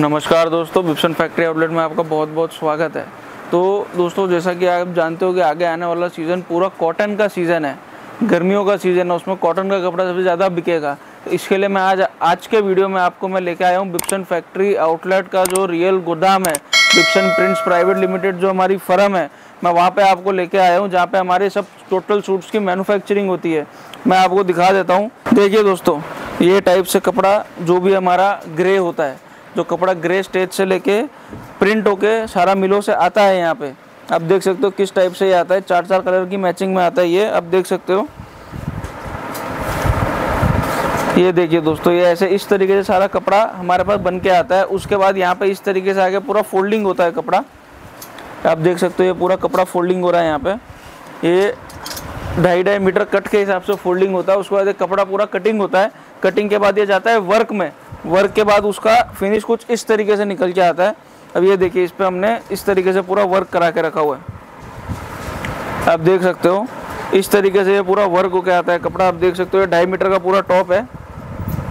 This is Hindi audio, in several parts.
नमस्कार दोस्तों बिप्सन फैक्ट्री आउटलेट में आपका बहुत बहुत स्वागत है। तो दोस्तों, जैसा कि आप जानते हो कि आगे आने वाला सीज़न पूरा कॉटन का सीज़न है, गर्मियों का सीज़न है, उसमें कॉटन का कपड़ा सबसे ज़्यादा बिकेगा। तो इसके लिए मैं आज आज के वीडियो में आपको मैं लेके आया हूँ बिप्सन फैक्ट्री आउटलेट का जो रियल गोदाम है बिप्सन प्रिंट्स प्राइवेट लिमिटेड जो हमारी फर्म है, मैं वहाँ पे आपको लेके आया हूँ, जहाँ पे हमारे सब टोटल सूट्स की मैन्युफैक्चरिंग होती है। मैं आपको दिखा देता हूँ। देखिए दोस्तों, ये टाइप से कपड़ा जो भी हमारा ग्रे होता है जो कपड़ा ग्रे स्टेज से लेके प्रिंट होके सारा मिलों से आता है यहाँ पे। आप देख सकते हो किस टाइप से ये आता है। चार चार कलर की मैचिंग में आता है ये। आप देख सकते हो। ये देखिए दोस्तों, ये ऐसे इस तरीके से सारा कपड़ा हमारे पास बन के आता है। उसके बाद यहाँ पे इस तरीके से आगे पूरा फोल्डिंग होता है कपड़ा। आप देख सकते हो ये पूरा कपड़ा फोल्डिंग हो रहा है यहाँ पे। ये ढाई ढाई मीटर कट के हिसाब से फोल्डिंग होता है। उसके बाद ये कपड़ा पूरा कटिंग होता है। कटिंग के बाद ये जाता है वर्क में। वर्क के बाद उसका फिनिश कुछ इस तरीके से निकल के आता है। अब ये देखिए, इस पर हमने इस तरीके से पूरा वर्क करा के रखा हुआ है। आप देख सकते हो, इस तरीके से ये पूरा वर्क होके आता है। कपड़ा आप देख सकते हो, ये ढाई मीटर का पूरा टॉप है,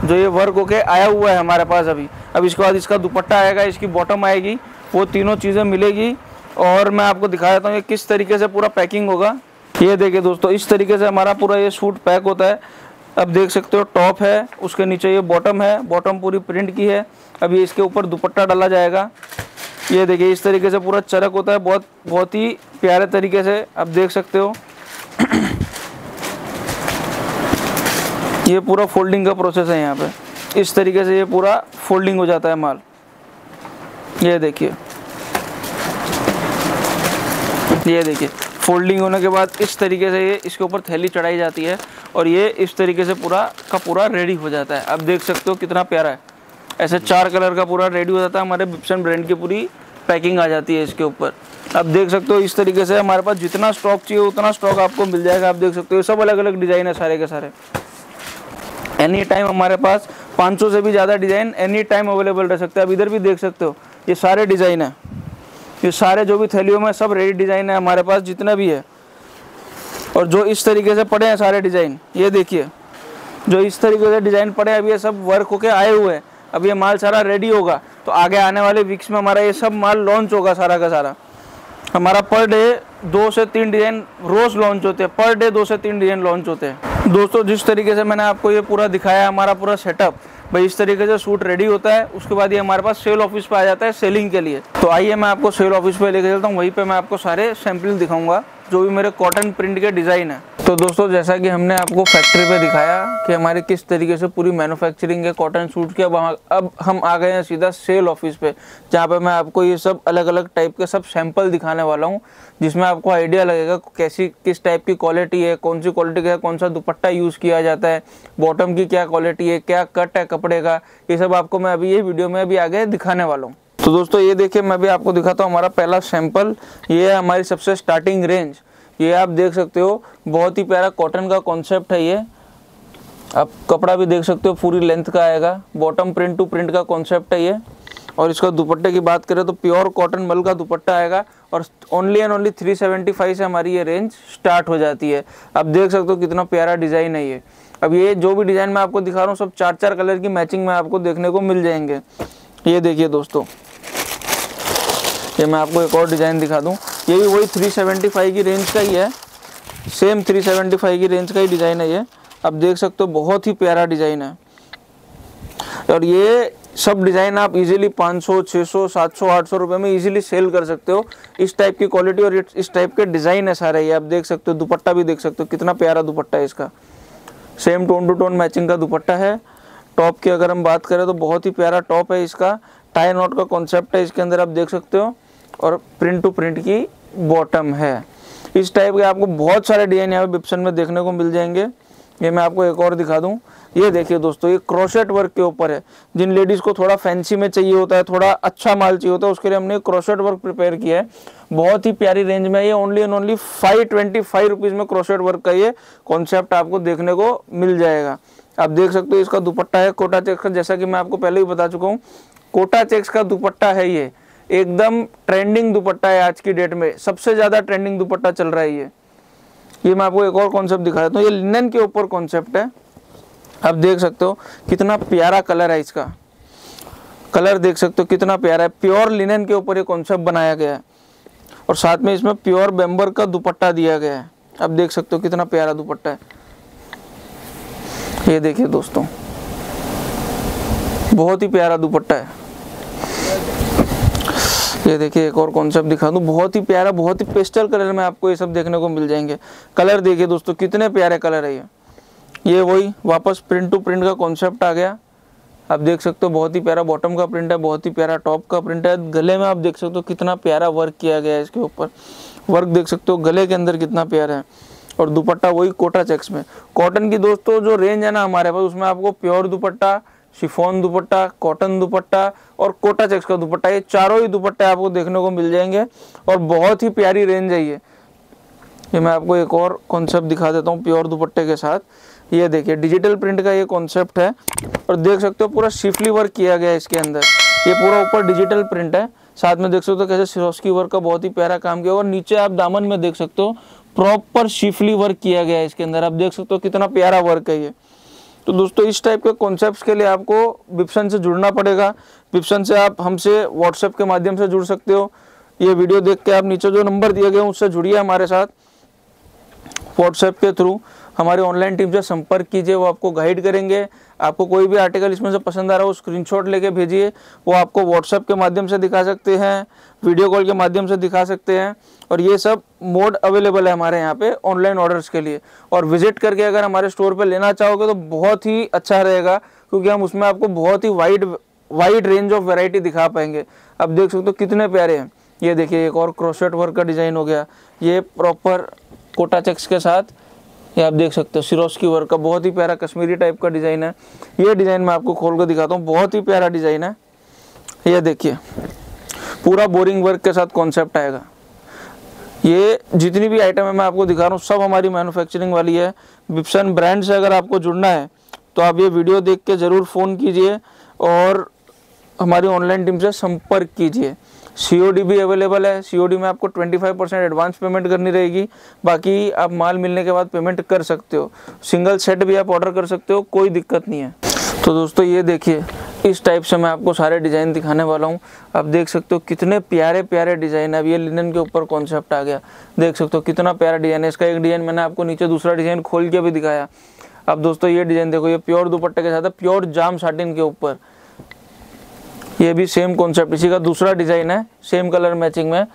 जो ये वर्क होके आया हुआ है हमारे पास अभी। अब इसके बाद इसका दुपट्टा आएगा, इसकी बॉटम आएगी, वो तीनों चीज़ें मिलेगी। और मैं आपको दिखा देता हूँ ये किस तरीके से पूरा पैकिंग होगा। ये देखिए दोस्तों, इस तरीके से हमारा पूरा ये सूट पैक होता है। अब देख सकते हो टॉप है, उसके नीचे ये बॉटम है बॉटम पूरी प्रिंट की है। अब ये इसके ऊपर दुपट्टा डाला जाएगा। ये देखिए, इस तरीके से पूरा चरक होता है, बहुत बहुत ही प्यारे तरीके से। आप देख सकते हो, ये पूरा फोल्डिंग का प्रोसेस है यहाँ पे। इस तरीके से ये पूरा फोल्डिंग हो जाता है माल। ये देखिए ये देखिए। फोल्डिंग होने के बाद इस तरीके से ये इसके ऊपर थैली चढ़ाई जाती है और ये इस तरीके से पूरा का पूरा रेडी हो जाता है। आप देख सकते हो कितना प्यारा है। ऐसे चार कलर का पूरा रेडी हो जाता है। हमारे बिप्सन ब्रांड की पूरी पैकिंग आ जाती है इसके ऊपर। आप देख सकते हो इस तरीके से हमारे पास जितना स्टॉक चाहिए, उतना स्टॉक आपको मिल जाएगा। आप देख सकते हो सब अलग अलग डिज़ाइन है सारे के सारे। एनी टाइम हमारे पास 500 से भी ज़्यादा डिज़ाइन एनी टाइम अवेलेबल रह सकते हैं। आप इधर भी देख सकते हो, ये सारे डिज़ाइन है। ये सारे जो भी थैलियों में सब रेडी डिज़ाइन है हमारे पास, जितना भी है। और जो इस तरीके से पड़े हैं सारे डिज़ाइन ये देखिए। जो इस तरीके से डिज़ाइन पड़े हैं, अब ये सब वर्क होके आए हुए हैं। अब ये माल सारा रेडी होगा तो आगे आने वाले वीक्स में हमारा ये सब माल लॉन्च होगा सारा का सारा। हमारा पर डे दो से तीन डिज़ाइन रोज़ लॉन्च होते हैं पर डे दो से तीन डिज़ाइन लॉन्च होते हैं। दोस्तों, जिस तरीके से मैंने आपको ये पूरा दिखाया, हमारा पूरा सेटअप भाई, इस तरीके से सूट रेडी होता है, उसके बाद ये हमारे पास सेल ऑफ़िस पे आ जाता है सेलिंग के लिए। तो आइए मैं आपको सेल ऑफ़िस पे लेके चलता हूँ, वहीं पे मैं आपको सारे सैंपल दिखाऊँगा। जो भी मेरे कॉटन प्रिंट के डिज़ाइन है। तो दोस्तों, जैसा कि हमने आपको फैक्ट्री पे दिखाया कि हमारी किस तरीके से पूरी मैन्युफैक्चरिंग है कॉटन सूट की अब अब हम आ गए हैं सीधा सेल ऑफ़िस पे, जहाँ पे मैं आपको ये सब अलग अलग टाइप के सब सैंपल दिखाने वाला हूँ, जिसमें आपको आइडिया लगेगा कैसी, किस टाइप की क्वालिटी है कौन सी क्वालिटी का कौन सा दुपट्टा यूज़ किया जाता है बॉटम की क्या क्वालिटी है, क्या कट है कपड़े का, ये सब आपको मैं अभी, ये वीडियो में अभी आगे दिखाने वाला हूँ। तो दोस्तों, ये देखिए, मैं भी आपको दिखाता हूँ, हमारा पहला सैंपल ये है हमारी सबसे स्टार्टिंग रेंज ये आप देख सकते हो, बहुत ही प्यारा कॉटन का कॉन्सेप्ट है ये। आप कपड़ा भी देख सकते हो, पूरी लेंथ का आएगा बॉटम प्रिंट टू प्रिंट का कॉन्सेप्ट है ये। और इसका दुपट्टे की बात करें तो प्योर कॉटन मल का दुपट्टा आएगा, और ओनली एंड ओनली 375 से हमारी ये रेंज स्टार्ट हो जाती है। आप देख सकते हो कितना प्यारा डिज़ाइन है ये। अब ये जो भी डिज़ाइन मैं आपको दिखा रहा हूँ, सब चार चार कलर की मैचिंग में आपको देखने को मिल जाएँगे। ये देखिए दोस्तों। ये मैं आपको एक और डिज़ाइन दिखा दूँ। ये भी वही 375 की रेंज का ही है। सेम 375 की रेंज का ही डिज़ाइन है ये। आप देख सकते हो बहुत ही प्यारा डिज़ाइन है। और ये सब डिज़ाइन आप इजीली 500, 600, 700, 800 रुपए में इजीली सेल कर सकते हो। इस टाइप की क्वालिटी और इस टाइप के डिज़ाइन है सारे ये। आप देख सकते हो दुपट्टा भी देख सकते हो कितना प्यारा दुपट्टा है इसका। Same tone to tone matching का दुपट्टा है। टॉप की अगर हम बात करें तो बहुत ही प्यारा टॉप है इसका। टाई नॉट का कॉन्सेप्ट है इसके अंदर आप देख सकते हो। और प्रिंट टू प्रिंट की बॉटम है। इस टाइप के आपको बहुत सारे डिज़ाइन यहाँ बिप्सन में देखने को मिल जाएँगे। ये मैं आपको एक और दिखा दूँ। ये देखिए दोस्तों, ये क्रोशेट वर्क के ऊपर है। जिन लेडीज़ को थोड़ा फैंसी में चाहिए होता है, थोड़ा अच्छा माल चाहिए होता है, उसके लिए हमने क्रोशेट वर्क प्रिपेयर किया है। बहुत ही प्यारी रेंज में ये only and only five twenty five rupees में क्रोशेट वर्क का ये कॉन्सेप्ट आपको देखने को मिल जाएगा। आप देख सकते हो इसका दुपट्टा है, कोटा चेक्स का। जैसा कि मैं आपको पहले ही बता चुका हूँ, कोटा चेक्स का दुपट्टा है ये। एकदम ट्रेंडिंग दुपट्टा है आज की डेट में। सबसे ज़्यादा ट्रेंडिंग दुपट्टा चल रहा है ये। ये मैं आपको एक और कॉन्सेप्ट दिखा देता हूँ। ये लिनन के ऊपर कॉन्सेप्ट है। आप देख सकते हो कितना प्यारा कलर है इसका। कलर देख सकते हो कितना प्यारा है। प्योर लिनन के ऊपर ये कॉन्सेप्ट बनाया गया है। और साथ में इसमें प्योर बेम्बर का दुपट्टा दिया गया है। अब देख सकते हो कितना प्यारा दुपट्टा है। ये देखिए दोस्तों। बहुत ही प्यारा दुपट्टा है। ये देखिए एक और कॉन्सेप्ट दिखा दूँ। बहुत ही प्यारा, बहुत ही पेस्टल कलर में आपको ये सब देखने को मिल जाएँगे। कलर देखिए दोस्तों, कितने प्यारे कलर है ये। ये वही, वापस प्रिंट टू प्रिंट का कॉन्सेप्ट आ गया। आप देख सकते हो, बहुत ही प्यारा बॉटम का प्रिंट है, बहुत ही प्यारा टॉप का प्रिंट है। गले में आप देख सकते हो कितना प्यारा वर्क किया गया है इसके ऊपर। वर्क देख सकते हो, गले के अंदर कितना प्यारा है। और दुपट्टा वही कोटा चेक्स में। कॉटन की दोस्तों, जो रेंज है ना हमारे पास, उसमें आपको प्योर दुपट्टा शिफोन दुपट्टा, कॉटन दुपट्टा और कोटा चेक्स का दुपट्टा, ये चारों ही दुपट्टे आपको देखने को मिल जाएँगे और बहुत ही प्यारी रेंज है ये। ये मैं आपको एक और कॉन्सेप्ट दिखा देता हूँ प्योर दुपट्टे के साथ। ये देखिए डिजिटल प्रिंट का ये कॉन्सेप्ट है और देख सकते हो पूरा शिफली वर्क किया गया है इसके अंदर। ये पूरा ऊपर डिजिटल प्रिंट है। साथ में देख सकते हो कैसे सिरोस्की वर्क का बहुत ही प्यारा काम किया और नीचे आप दामन में देख सकते हो प्रॉपर शिफली वर्क किया गया है इसके अंदर। आप देख सकते हो कितना प्यारा वर्क है ये। तो दोस्तों, इस टाइप के कॉन्सेप्ट के लिए आपको विप्सन से जुड़ना पड़ेगा। विप्सन से आप हमसे व्हाट्सएप के माध्यम से जुड़ सकते हो। ये वीडियो देख के आप नीचे जो नंबर दिए गए उससे जुड़िए हमारे साथ व्हाट्सएप के थ्रू हमारी ऑनलाइन टीम से संपर्क कीजिए, वो आपको गाइड करेंगे। आपको कोई भी आर्टिकल इसमें से पसंद आ रहा हो स्क्रीनशॉट लेके भेजिए। वो आपको व्हाट्सएप के माध्यम से दिखा सकते हैं वीडियो कॉल के माध्यम से दिखा सकते हैं। और ये सब मोड अवेलेबल है हमारे यहाँ पे ऑनलाइन ऑर्डर्स के लिए। और विज़िट करके अगर हमारे स्टोर पर लेना चाहोगे तो बहुत ही अच्छा रहेगा, क्योंकि हम उसमें आपको बहुत ही wide wide range of variety दिखा पाएँगे। आप देख सकते हो कितने प्यारे हैं। ये देखिए, एक और क्रोशेट वर्क का डिज़ाइन हो गया। ये प्रॉपर कोटा चेक्स के साथ ये आप देख सकते हो सिरोस की वर्क का बहुत ही प्यारा कश्मीरी टाइप का डिज़ाइन है। ये डिज़ाइन मैं आपको खोल कर दिखाता हूँ, बहुत ही प्यारा डिज़ाइन है। ये देखिए, पूरा बोरिंग वर्क के साथ कॉन्सेप्ट आएगा। ये जितनी भी आइटम है मैं आपको दिखा रहा हूँ, सब हमारी मैन्युफैक्चरिंग वाली है। विप्सन ब्रांड से अगर आपको जुड़ना है तो आप ये वीडियो देख के ज़रूर फ़ोन कीजिए और हमारी ऑनलाइन टीम से संपर्क कीजिए। सी भी अवेलेबल है। सी में आपको 25 परसेंट एडवांस पेमेंट करनी रहेगी। बाकी आप माल मिलने के बाद पेमेंट कर सकते हो। सिंगल सेट भी आप ऑर्डर कर सकते हो, कोई दिक्कत नहीं है। तो दोस्तों, ये देखिए, इस टाइप से मैं आपको सारे डिज़ाइन दिखाने वाला हूँ। आप देख सकते हो कितने प्यारे प्यारे डिज़ाइन अब ये लिनन के ऊपर कॉन्सेप्ट आ गया। देख सकते हो कितना प्यारा डिज़ाइन है। इसका एक डिज़ाइन मैंने आपको नीचे दूसरा डिज़ाइन खोल के भी दिखाया। अब दोस्तों, ये डिज़ाइन देखो, ये प्योर दुपट्टे के साथ है। प्योर जाम साटिन के ऊपर। ये भी सेम कॉन्सेप्ट इसी का दूसरा डिज़ाइन है सेम कलर मैचिंग में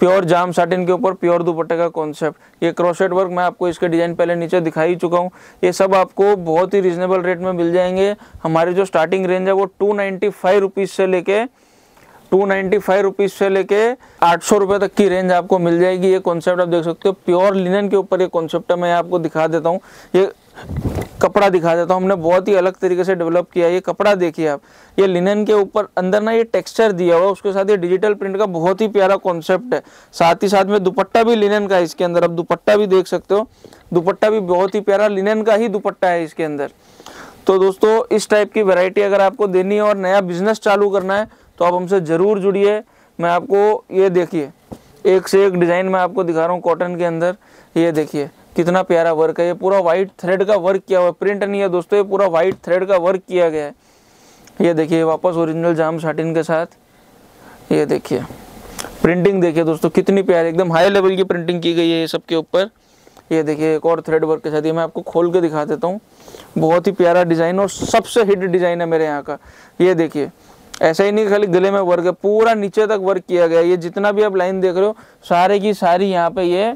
प्योर जाम साटिन के ऊपर प्योर दुपट्टे का कॉन्सेप्ट ये क्रोशेट वर्क मैं आपको इसके डिज़ाइन पहले नीचे दिखा ही चुका हूँ। ये सब आपको बहुत ही रिजनेबल रेट में मिल जाएँगे। हमारे जो स्टार्टिंग रेंज है वो टू नाइन्टी फाइव रुपीज़ से लेके टू नाइन्टी फाइव रुपीज़ से लेके आठ सौ रुपये तक की रेंज आपको मिल जाएगी। ये कॉन्सेप्ट आप देख सकते हो प्योर लिनन के ऊपर ये कॉन्सेप्ट है, मैं आपको दिखा देता हूँ। ये कपड़ा दिखा देता हूँ। हमने बहुत ही अलग तरीके से डेवलप किया ये कपड़ा देखिए आप। ये लिनन के ऊपर अंदर ना ये टेक्सचर दिया हुआ उसके साथ ये डिजिटल प्रिंट का बहुत ही प्यारा कॉन्सेप्ट है। साथ ही साथ में दुपट्टा भी लिनन का है इसके अंदर। आप दुपट्टा भी देख सकते हो। दुपट्टा भी बहुत ही प्यारा लिनन का ही दुपट्टा है इसके अंदर। तो दोस्तों, इस टाइप की वेराइटी अगर आपको देनी है और नया बिज़नेस चालू करना है तो आप हमसे ज़रूर जुड़िए। मैं आपको ये देखिए, एक से एक डिज़ाइन मैं आपको दिखा रहा हूँ कॉटन के अंदर। ये देखिए। कितना प्यारा वर्क है। ये पूरा वाइट थ्रेड का वर्क किया हुआ है। प्रिंट नहीं है दोस्तों, ये पूरा वाइट थ्रेड का वर्क किया गया है। ये देखिए, वापस ओरिजिनल जाम साटिन के साथ। ये देखिए प्रिंटिंग देखिए दोस्तों, कितनी प्यारी, एकदम हाई लेवल की प्रिंटिंग की गई है ये सबके ऊपर। ये देखिए, एक और थ्रेड वर्क के साथ। ये मैं आपको खोल के दिखा देता हूँ। बहुत ही प्यारा डिज़ाइन और सबसे हिट डिज़ाइन है मेरे यहाँ का। ये देखिए, ऐसा ही नहीं खाली गले में वर्क है, पूरा नीचे तक वर्क किया गया ये जितना भी आप लाइन देख रहे हो, सारे की सारी यहाँ पे ये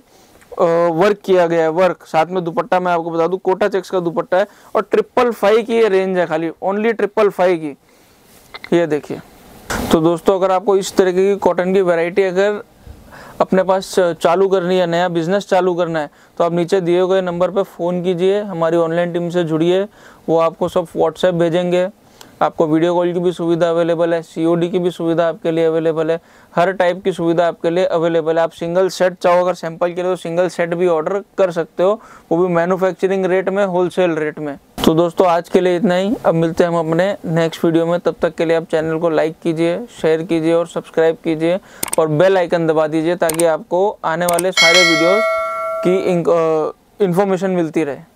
वर्क किया गया है वर्क साथ में दुपट्टा मैं आपको बता दूँ, कोटा चेक्स का दुपट्टा है और ट्रिपल फाइव की ये रेंज है खाली ओनली ट्रिपल फाइव की. ये देखिए. तो दोस्तों, अगर आपको इस तरीके की कॉटन की वैरायटी अगर अपने पास चालू करनी है, नया बिज़नेस चालू करना है तो आप नीचे दिए गए नंबर पर फ़ोन कीजिए, हमारी ऑनलाइन टीम से जुड़िए, वो आपको सब व्हाट्सएप भेजेंगे. आपको वीडियो कॉल की भी सुविधा अवेलेबल है सीओडी की भी सुविधा आपके लिए अवेलेबल है, हर टाइप की सुविधा आपके लिए अवेलेबल है। आप सिंगल सेट चाहो, अगर सैंपल के लिए तो सिंगल सेट भी ऑर्डर कर सकते हो। वो भी मैन्युफैक्चरिंग रेट में होलसेल रेट में। तो दोस्तों, आज के लिए इतना ही। अब मिलते हैं हम अपने नेक्स्ट वीडियो में। तब तक के लिए आप चैनल को लाइक कीजिए शेयर कीजिए और सब्सक्राइब कीजिए और बेल आइकन दबा दीजिए ताकि आपको आने वाले सारे वीडियोस की इंफॉर्मेशन मिलती रहे।